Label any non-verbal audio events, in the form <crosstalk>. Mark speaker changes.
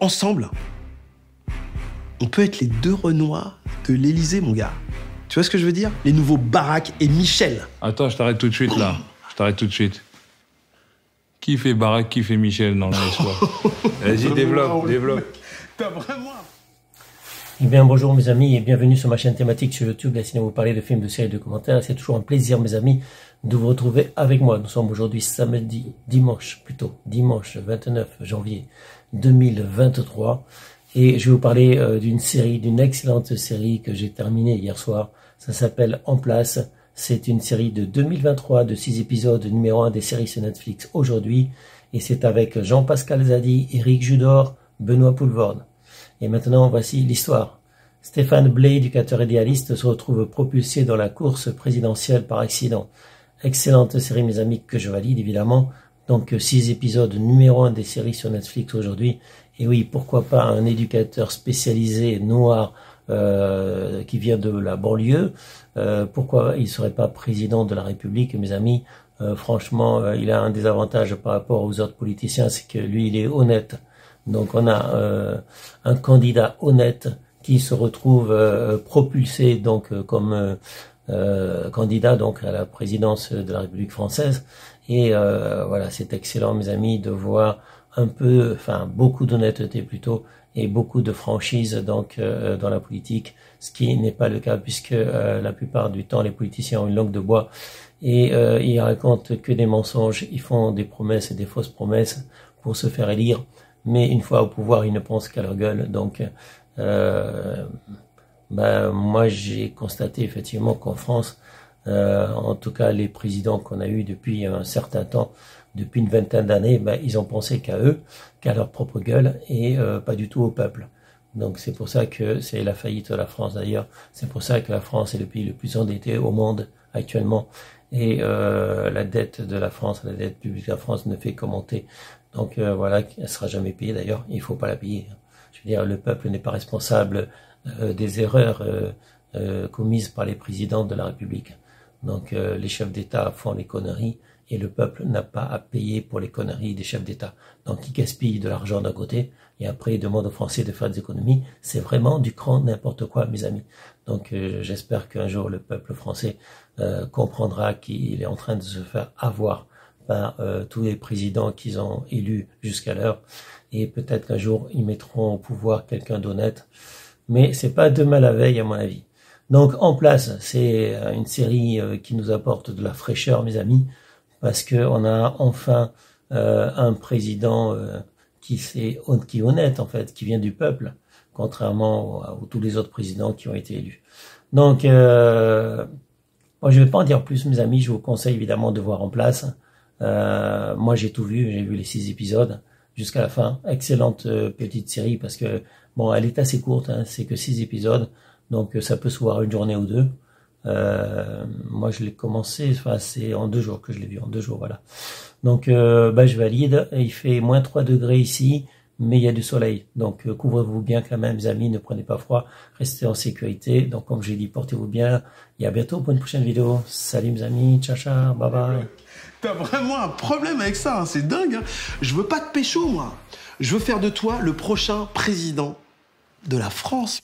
Speaker 1: ensemble, on peut être les deux Renois de l'Élysée, mon gars. Tu vois ce que je veux dire? Les nouveaux Barack et Michel.
Speaker 2: Attends, je t'arrête tout de suite là. Je t'arrête tout de suite. Qui fait Barack, qui fait Michel dans l'histoire <laughs> Vas-y, développe, développe. T'as
Speaker 3: vraiment. Eh bien, bonjour mes amis et bienvenue sur ma chaîne thématique sur YouTube, destinée à vous parler de films, de séries, de commentaires. C'est toujours un plaisir, mes amis, de vous retrouver avec moi. Nous sommes aujourd'hui samedi, dimanche plutôt, dimanche 29 janvier 2023. Et je vais vous parler euh, d'une série, d'une excellente série que j'ai terminée hier soir. Ça s'appelle En place. C'est une série de 2023 de 6 épisodes, numéro 1 des séries sur Netflix aujourd'hui. Et c'est avec Jean-Pascal Zadi, Eric Judor, Benoît Poulvorde. Et maintenant, voici l'histoire. Stéphane Blay, éducateur idéaliste, se retrouve propulsé dans la course présidentielle par accident. Excellente série, mes amis, que je valide évidemment. Donc, six épisodes numéro un des séries sur Netflix aujourd'hui. Et oui, pourquoi pas un éducateur spécialisé noir euh, qui vient de la banlieue euh, Pourquoi il serait pas président de la République, mes amis? Euh, Franchement, il a un désavantage par rapport aux autres politiciens, c'est que lui, il est honnête. Donc, on a euh, un candidat honnête qui se retrouve propulsé donc comme candidat donc à la présidence de la République française. Et voilà, c'est excellent, mes amis, de voir un peu, enfin beaucoup d'honnêteté plutôt et beaucoup de franchise donc euh, dans la politique, ce qui n'est pas le cas puisque euh, la plupart du temps les politiciens ont une langue de bois et euh, ils racontent que des mensonges, ils font des promesses et des fausses promesses pour se faire élire, mais une fois au pouvoir ils ne pensent qu'à leur gueule. Donc ben, moi j'ai constaté effectivement qu'en France, en tout cas les présidents qu'on a eu depuis un certain temps, depuis une vingtaine d'années, ben, ils ont pensé qu'à eux, qu'à leur propre gueule et euh, pas du tout au peuple. Donc c'est pour ça que c'est la faillite de la France d'ailleurs. C'est pour ça que la France est le pays le plus endetté au monde actuellement. Et euh, la dette de la France, la dette publique de la France ne fait qu'augmenter. Donc euh, voilà, elle sera jamais payée d'ailleurs. Il faut pas la payer. Je veux dire, le peuple n'est pas responsable des erreurs commises par les présidents de la République. Donc les chefs d'État font les conneries et le peuple n'a pas à payer pour les conneries des chefs d'État. Donc ils gaspillent de l'argent d'un côté et après ils demandent aux Français de faire des économies. C'est vraiment du cran n'importe quoi, mes amis. Donc euh, j'espère qu'un jour le peuple français euh, comprendra qu'il est en train de se faire avoir par euh, tous les présidents qu'ils ont élus jusqu'à l'heure et peut-être qu'un jour ils mettront au pouvoir quelqu'un d'honnête. Mais c'est pas demain la veille à mon avis. Donc en place, c'est une série qui nous apporte de la fraîcheur, mes amis parce qu'on a enfin euh, un président euh, qui, qui est honnête en fait, qui vient du peuple, contrairement à, tous les autres présidents qui ont été élus. Donc, euh, moi je vais pas en dire plus, mes amis. Je vous conseille évidemment de voir en place. Euh, moi j'ai tout vu, j'ai vu les six épisodes jusqu'à la fin. Excellente petite série parce que bon, elle est assez courte, hein, c'est que six épisodes, donc ça peut se voir une journée ou deux. Euh, moi, je l'ai commencé, c'est en deux jours que je l'ai vu, en deux jours, voilà. Donc, euh, bah, je valide. Il fait moins 3 degrés ici, mais il y a du soleil. Donc, euh, couvrez-vous bien quand même, amis, ne prenez pas froid, restez en sécurité. Donc, comme j'ai dit, portez-vous bien. Et à bientôt pour une prochaine vidéo. Salut, mes amis. Ciao, ciao. Bye bye.
Speaker 1: T'as vraiment un problème avec ça, hein. c'est dingue. Hein. Je veux pas de pécho, moi. Je veux faire de toi le prochain président de la France.